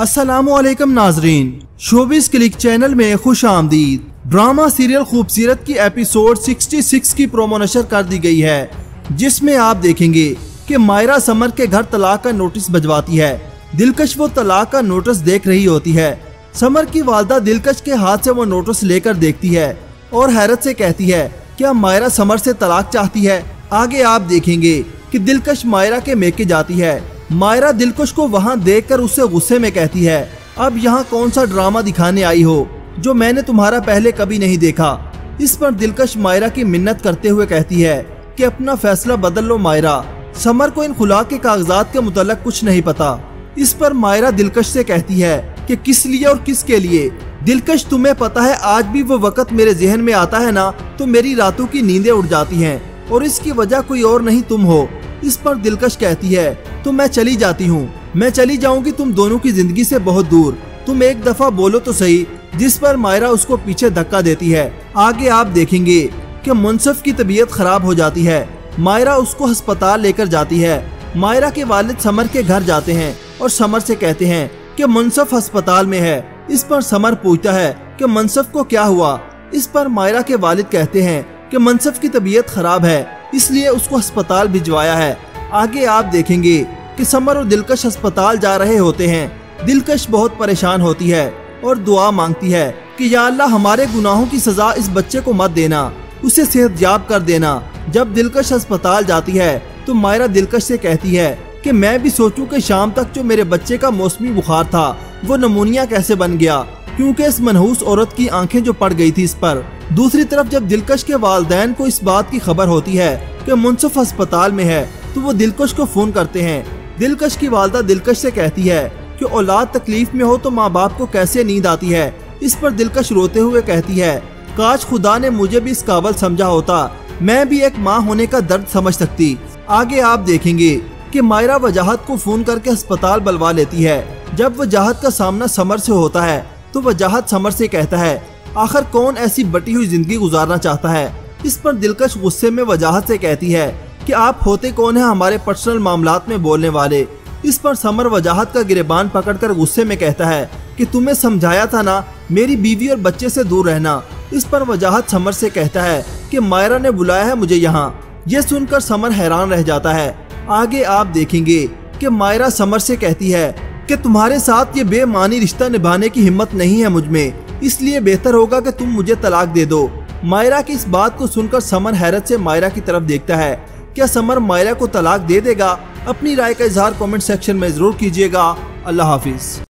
असलकम नाजरीन showbiz click channel में खुश आमदीद। ड्रामा सीरियल खूबसूरत की एपिसोड 66 की प्रोमो नशर कर दी गई है, जिसमें आप देखेंगे कि मायरा समर के घर तलाक का नोटिस भजवाती है। दिलकश वो तलाक का नोटिस देख रही होती है। समर की वालदा दिलकश के हाथ से वो नोटिस लेकर देखती है और हैरत से कहती है, क्या मायरा समर से तलाक चाहती है? आगे आप देखेंगे कि दिलकश मायरा के मेके जाती है। मायरा दिलकश को वहाँ देखकर उससे गुस्से में कहती है, अब यहाँ कौन सा ड्रामा दिखाने आई हो, जो मैंने तुम्हारा पहले कभी नहीं देखा? इस पर दिलकश मायरा की मिन्नत करते हुए कहती है कि अपना फैसला बदल लो मायरा। समर को इन खुला के कागजात के मुतलक कुछ नहीं पता। इस पर मायरा दिलकश से कहती है कि किस लिए और किसके लिए? दिलकश, तुम्हें पता है, आज भी वो वक्त मेरे जहन में आता है ना तो मेरी रातों की नींदें उड़ जाती हैं, और इसकी वजह कोई और नहीं तुम हो। इस पर दिलकश कहती है तो मैं चली जाती हूँ। मैं चली जाऊँगी तुम दोनों की ज़िंदगी से बहुत दूर। तुम एक दफ़ा बोलो तो सही, जिस पर मायरा उसको पीछे धक्का देती है। आगे आप देखेंगे कि मुनसफ की तबीयत खराब हो जाती है। मायरा उसको अस्पताल लेकर जाती है। मायरा के वालिद समर के घर जाते हैं और समर से कहते हैं कि मुनसफ अस्पताल में है। इस पर समर पूछता है कि मनसफ को क्या हुआ? इस पर मायरा के वालिद कहते हैं कि मनसफ की तबीयत खराब है, इसलिए उसको अस्पताल भिजवाया है। आगे आप देखेंगे कि समर और दिलकश अस्पताल जा रहे होते हैं। दिलकश बहुत परेशान होती है और दुआ मांगती है कि या अल्लाह हमारे गुनाहों की सजा इस बच्चे को मत देना, उसे सेहतयाब कर देना। जब दिलकश अस्पताल जाती है तो मायरा दिलकश से कहती है कि मैं भी सोचूं कि शाम तक जो मेरे बच्चे का मौसमी बुखार था, वो नमूनिया कैसे बन गया, क्योंकि इस मनहूस औरत की आँखें जो पड़ गई थी इस पर। दूसरी तरफ़ जब दिलकश के वालदेन को इस बात की खबर होती है कि मुनसफ अस्पताल में है तो वो दिलकश को फ़ोन करते हैं। दिलकश की वालदा दिलकश से कहती है कि औलाद तकलीफ़ में हो तो माँ बाप को कैसे नींद आती है? इस पर दिलकश रोते हुए कहती है, काश खुदा ने मुझे भी इस काबल समझा होता। मैं भी एक माँ होने का दर्द समझ सकती। आगे आप देखेंगे कि मायरा वजाहत को फ़ोन करके अस्पताल बुलवा लेती है। जब वजाहत का सामना समर से होता है तो वजाहत समर से कहता है, आखिर कौन ऐसी बटी हुई ज़िंदगी गुजारना चाहता है? इस पर दिलकश गुस्से में वजाहत से कहती है कि आप होते कौन है हमारे पर्सनल मामला में बोलने वाले। इस पर समर वजाहत का गिरबान पकड़कर गुस्से में कहता है कि तुम्हें समझाया था ना, मेरी बीवी और बच्चे से दूर रहना। इस पर वजाहत समर से कहता है कि मायरा ने बुलाया है मुझे यहाँ। ये सुनकर समर हैरान रह जाता है। आगे आप देखेंगे कि मायरा समर से कहती है कि तुम्हारे साथ ये बेमानी रिश्ता निभाने की हिम्मत नहीं है मुझमें। इसलिए बेहतर होगा कि तुम मुझे तलाक दे दो। मायरा की इस बात को सुनकर समर हैरत से मायरा की तरफ़ देखता है। क्या समर मायरा को तलाक दे देगा? अपनी राय का इजहार कमेंट सेक्शन में ज़रूर कीजिएगा। अल्लाह हाफिज।